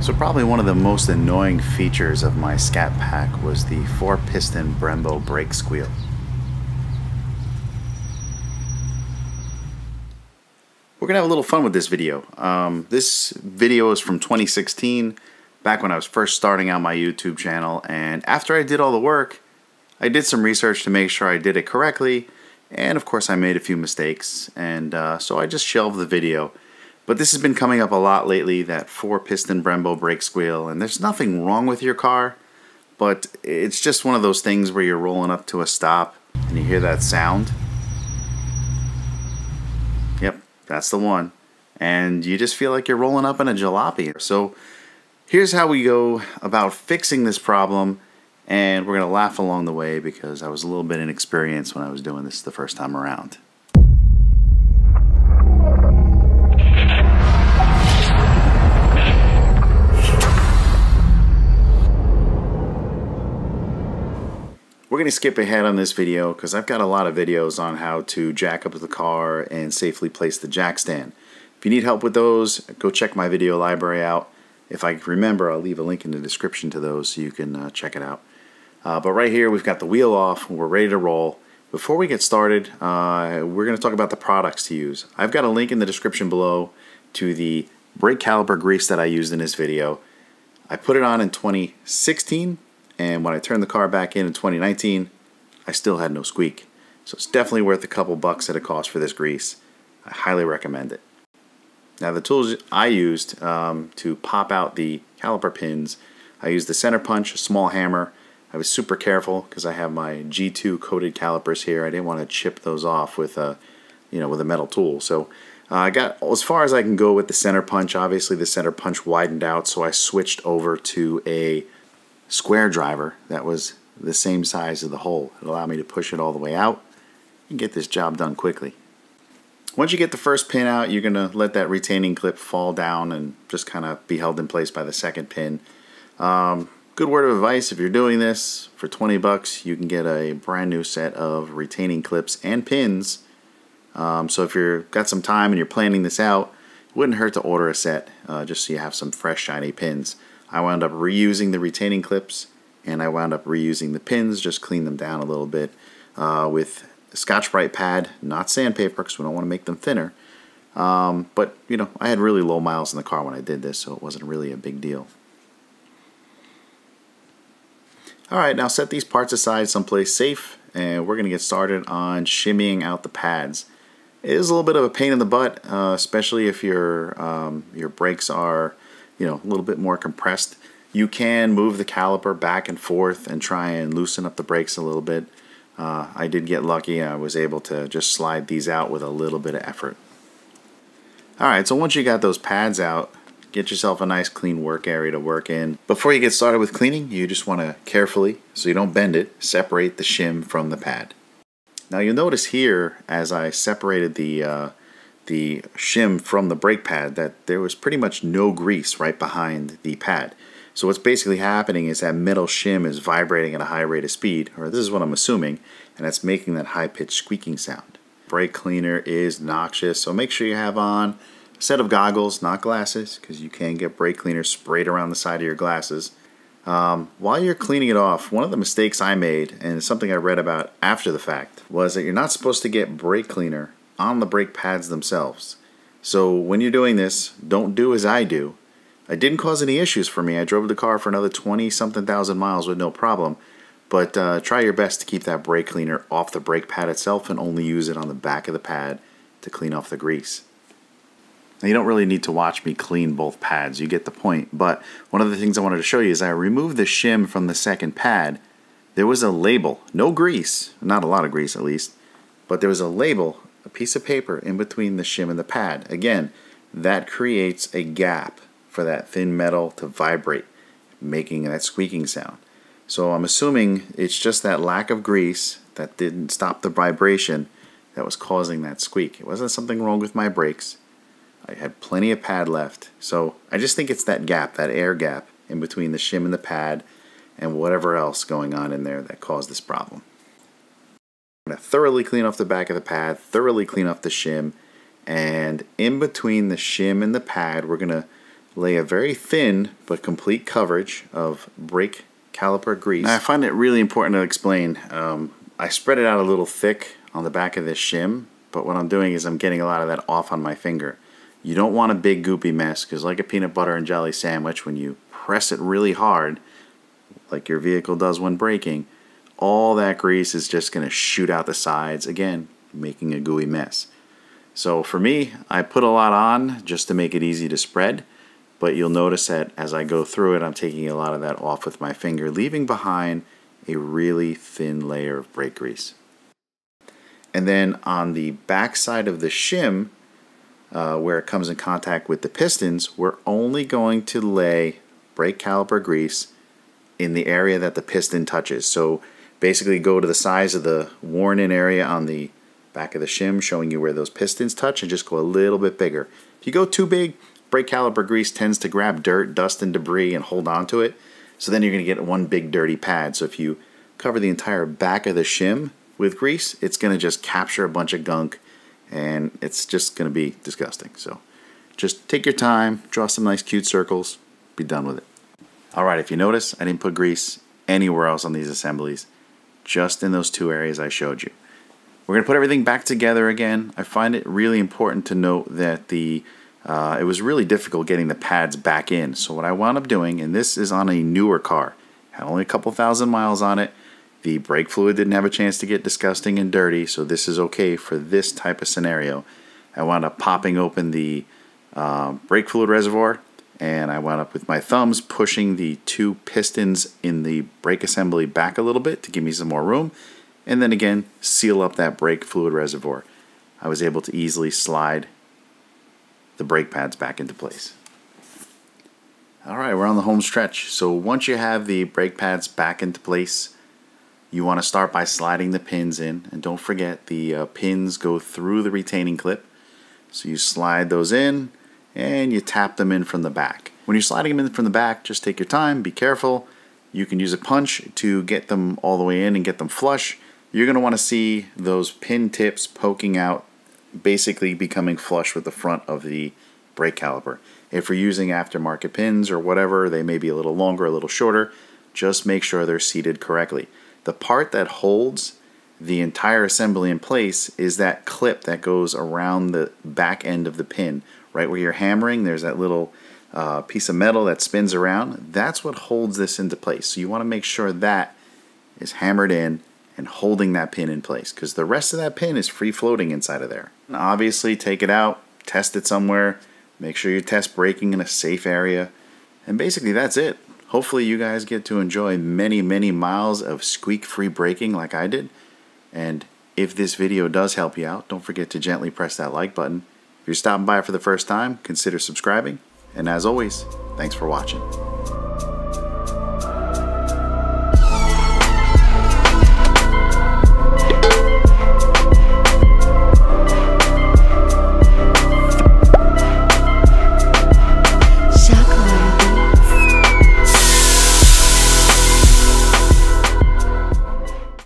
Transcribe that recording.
So probably one of the most annoying features of my Scat Pack was the four-piston Brembo brake squeal. We're gonna have a little fun with this video. Um, this video is from 2016, back when I was first starting out my YouTube channel, and after I did all the work, I did some research to make sure I did it correctly, and of course I made a few mistakes, and uh, so I just shelved the video. But this has been coming up a lot lately, that four-piston Brembo brake squeal, and there's nothing wrong with your car, but it's just one of those things where you're rolling up to a stop and you hear that sound. Yep, that's the one. And you just feel like you're rolling up in a jalopy. So here's how we go about fixing this problem, and we're going to laugh along the way because I was a little bit inexperienced when I was doing this the first time around. We're going to skip ahead on this video because I've got a lot of videos on how to jack up the car and safely place the jack stand. If you need help with those, go check my video library out. If I remember, I'll leave a link in the description to those so you can uh, check it out. Uh, but right here, we've got the wheel off. We're ready to roll. Before we get started, uh, we're going to talk about the products to use. I've got a link in the description below to the brake caliper grease that I used in this video. I put it on in 2016 and when I turned the car back in in 2019, I still had no squeak. So it's definitely worth a couple bucks at a cost for this grease. I highly recommend it. Now the tools I used um, to pop out the caliper pins, I used the center punch, a small hammer. I was super careful because I have my G2 coated calipers here. I didn't want to chip those off with a, you know, with a metal tool. So uh, I got as far as I can go with the center punch. Obviously the center punch widened out, so I switched over to a square driver that was the same size as the hole. It allowed me to push it all the way out and get this job done quickly. Once you get the first pin out, you're going to let that retaining clip fall down and just kind of be held in place by the second pin. Um, good word of advice, if you're doing this for 20 bucks, you can get a brand new set of retaining clips and pins. Um, so if you've got some time and you're planning this out, it wouldn't hurt to order a set uh, just so you have some fresh shiny pins. I wound up reusing the retaining clips and I wound up reusing the pins, just clean them down a little bit uh, with Scotch-Brite pad, not sandpaper because we don't want to make them thinner. Um, but, you know, I had really low miles in the car when I did this, so it wasn't really a big deal. Alright, now set these parts aside someplace safe, and we're going to get started on shimmying out the pads. It is a little bit of a pain in the butt, uh, especially if your, um, your brakes are you know, a little bit more compressed. You can move the caliper back and forth and try and loosen up the brakes a little bit. Uh, I did get lucky. I was able to just slide these out with a little bit of effort. Alright, so once you got those pads out, get yourself a nice clean work area to work in. Before you get started with cleaning, you just want to carefully, so you don't bend it, separate the shim from the pad. Now you'll notice here, as I separated the uh, the shim from the brake pad that there was pretty much no grease right behind the pad. So what's basically happening is that metal shim is vibrating at a high rate of speed, or this is what I'm assuming, and that's making that high-pitched squeaking sound. Brake cleaner is noxious, so make sure you have on a set of goggles, not glasses, because you can get brake cleaner sprayed around the side of your glasses. Um, while you're cleaning it off, one of the mistakes I made, and something I read about after the fact, was that you're not supposed to get brake cleaner on the brake pads themselves. So when you're doing this, don't do as I do. It didn't cause any issues for me. I drove the car for another 20 something thousand miles with no problem. But uh, try your best to keep that brake cleaner off the brake pad itself and only use it on the back of the pad to clean off the grease. Now you don't really need to watch me clean both pads, you get the point. But one of the things I wanted to show you is I removed the shim from the second pad. There was a label, no grease, not a lot of grease at least, but there was a label a piece of paper in between the shim and the pad. Again, that creates a gap for that thin metal to vibrate, making that squeaking sound. So I'm assuming it's just that lack of grease that didn't stop the vibration that was causing that squeak. It wasn't something wrong with my brakes. I had plenty of pad left. So I just think it's that gap, that air gap in between the shim and the pad and whatever else going on in there that caused this problem going to thoroughly clean off the back of the pad, thoroughly clean off the shim, and in between the shim and the pad, we're going to lay a very thin but complete coverage of brake caliper grease. Now, I find it really important to explain. Um, I spread it out a little thick on the back of this shim, but what I'm doing is I'm getting a lot of that off on my finger. You don't want a big goopy mess because like a peanut butter and jelly sandwich, when you press it really hard, like your vehicle does when braking, all that grease is just going to shoot out the sides, again, making a gooey mess. So for me, I put a lot on just to make it easy to spread, but you'll notice that as I go through it, I'm taking a lot of that off with my finger, leaving behind a really thin layer of brake grease. And then on the back side of the shim, uh, where it comes in contact with the pistons, we're only going to lay brake caliper grease in the area that the piston touches. So basically go to the size of the worn in area on the back of the shim showing you where those pistons touch and just go a little bit bigger. If you go too big, brake caliper grease tends to grab dirt, dust, and debris and hold on to it. So then you're going to get one big dirty pad. So if you cover the entire back of the shim with grease, it's going to just capture a bunch of gunk and it's just going to be disgusting. So just take your time, draw some nice cute circles, be done with it. Alright, if you notice, I didn't put grease anywhere else on these assemblies, just in those two areas I showed you. We're going to put everything back together again. I find it really important to note that the uh, it was really difficult getting the pads back in. So what I wound up doing, and this is on a newer car, had only a couple thousand miles on it. The brake fluid didn't have a chance to get disgusting and dirty, so this is okay for this type of scenario. I wound up popping open the uh, brake fluid reservoir, and I wound up with my thumbs pushing the two pistons in the brake assembly back a little bit to give me some more room and then again seal up that brake fluid reservoir. I was able to easily slide the brake pads back into place. Alright, we're on the home stretch. So once you have the brake pads back into place, you want to start by sliding the pins in. And don't forget, the uh, pins go through the retaining clip. So you slide those in and you tap them in from the back. When you're sliding them in from the back, just take your time, be careful. You can use a punch to get them all the way in and get them flush you're going to want to see those pin tips poking out, basically becoming flush with the front of the brake caliper. If you're using aftermarket pins or whatever, they may be a little longer, a little shorter. Just make sure they're seated correctly. The part that holds the entire assembly in place is that clip that goes around the back end of the pin. Right where you're hammering, there's that little uh, piece of metal that spins around. That's what holds this into place. So you want to make sure that is hammered in and holding that pin in place because the rest of that pin is free floating inside of there. And obviously, take it out, test it somewhere, make sure you test braking in a safe area, and basically that's it. Hopefully, you guys get to enjoy many, many miles of squeak free braking like I did. And if this video does help you out, don't forget to gently press that like button. If you're stopping by for the first time, consider subscribing. And as always, thanks for watching.